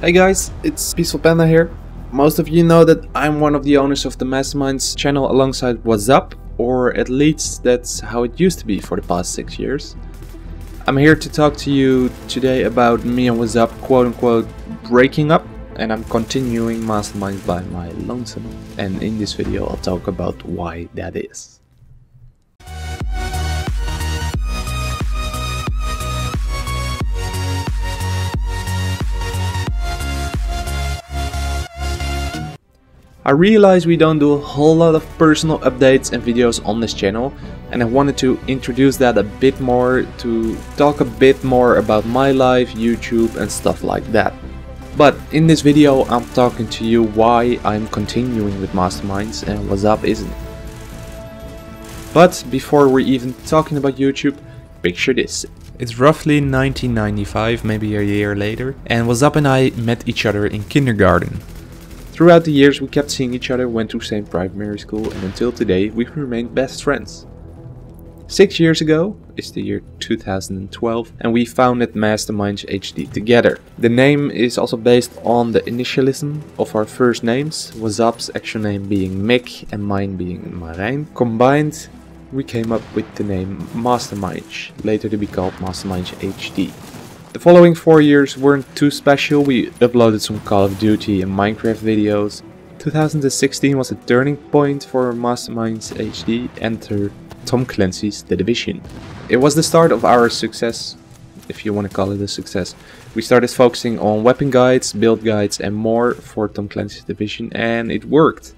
Hey guys, it's Peaceful Panda here. Most of you know that I'm one of the owners of the Masterminds channel alongside Wazzab, or at least that's how it used to be for the past 6 years. I'm here to talk to you today about me and Wazzab quote unquote breaking up and I'm continuing Masterminds by my lonesome and in this video I'll talk about why that is. I realize we don't do a whole lot of personal updates and videos on this channel and I wanted to introduce that a bit more to talk a bit more about my life, YouTube and stuff like that. But in this video I'm talking to you why I'm continuing with Masterminds and Wazzab isn't. But before we're even talking about YouTube, picture this. It's roughly 1995, maybe a year later, and Up and I met each other in kindergarten. Throughout the years we kept seeing each other, went to the same primary school and until today we've remained best friends. Six years ago is the year 2012 and we founded Masterminds HD together. The name is also based on the initialism of our first names, Wazzab's actual name being Mick and mine being Marijn. Combined we came up with the name Masterminds, later to be called Masterminds HD. The following four years weren't too special, we uploaded some Call of Duty and Minecraft videos. 2016 was a turning point for Masterminds HD, enter Tom Clancy's The Division. It was the start of our success, if you want to call it a success. We started focusing on weapon guides, build guides and more for Tom Clancy's Division and it worked.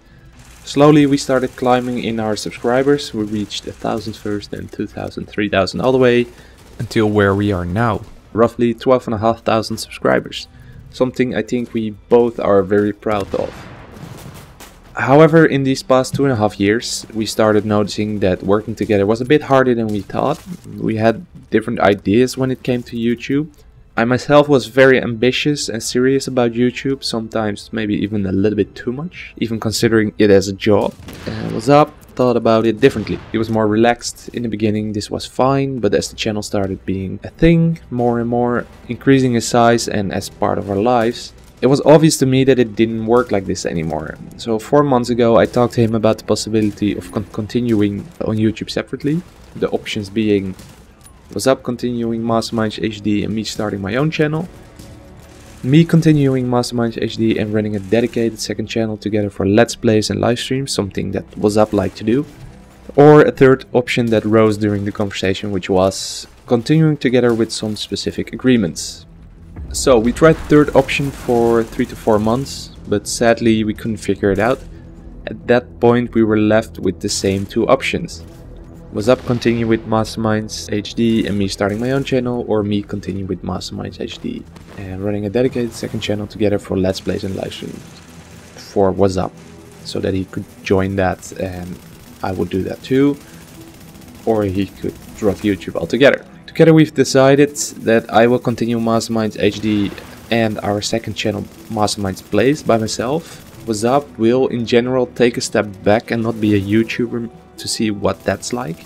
Slowly we started climbing in our subscribers, we reached 1000 first and 2000, 3000 all the way until where we are now roughly 12,500 subscribers, something I think we both are very proud of. However, in these past two and a half years, we started noticing that working together was a bit harder than we thought. We had different ideas when it came to YouTube. I myself was very ambitious and serious about YouTube, sometimes maybe even a little bit too much, even considering it as a job. Uh, Wazzab? thought about it differently. It was more relaxed. In the beginning this was fine, but as the channel started being a thing, more and more increasing in size and as part of our lives, it was obvious to me that it didn't work like this anymore. So four months ago I talked to him about the possibility of con continuing on YouTube separately. The options being Wazzab continuing Masterminds HD and me starting my own channel me continuing Masterminds HD and running a dedicated second channel together for Let's Plays and live streams, something that Wazzab like to do. Or a third option that rose during the conversation, which was continuing together with some specific agreements. So we tried third option for 3 to 4 months, but sadly we couldn't figure it out. At that point we were left with the same two options. Wazzab continue with Masterminds HD and me starting my own channel or me continue with Masterminds HD and running a dedicated second channel together for Let's Plays and live streams for Wazzab so that he could join that and I would do that too or he could drop YouTube altogether. Together we've decided that I will continue Masterminds HD and our second channel Masterminds Plays by myself. Wazzab will in general take a step back and not be a YouTuber to see what that's like.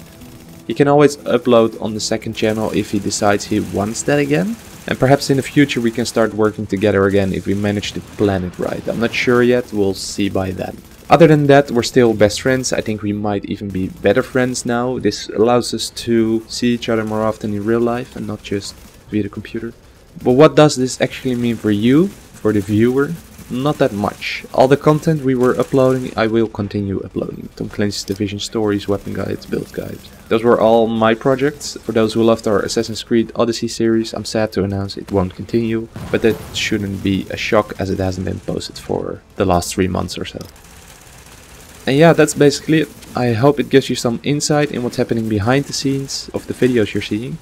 He can always upload on the second channel if he decides he wants that again. And perhaps in the future we can start working together again if we manage to plan it right. I'm not sure yet, we'll see by then. Other than that, we're still best friends. I think we might even be better friends now. This allows us to see each other more often in real life and not just via the computer. But what does this actually mean for you, for the viewer? Not that much. All the content we were uploading, I will continue uploading. Tom Clancy's Division stories, weapon guides, build guides. Those were all my projects. For those who loved our Assassin's Creed Odyssey series, I'm sad to announce it won't continue, but that shouldn't be a shock as it hasn't been posted for the last three months or so. And yeah, that's basically it. I hope it gives you some insight in what's happening behind the scenes of the videos you're seeing.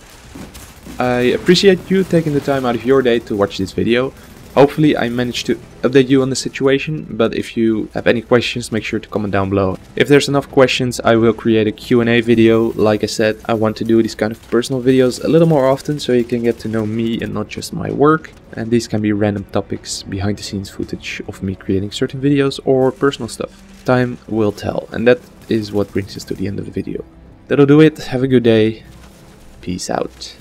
I appreciate you taking the time out of your day to watch this video. Hopefully I managed to update you on the situation, but if you have any questions, make sure to comment down below. If there's enough questions, I will create a Q&A video. Like I said, I want to do these kind of personal videos a little more often so you can get to know me and not just my work. And these can be random topics, behind the scenes footage of me creating certain videos or personal stuff. Time will tell. And that is what brings us to the end of the video. That'll do it. Have a good day. Peace out.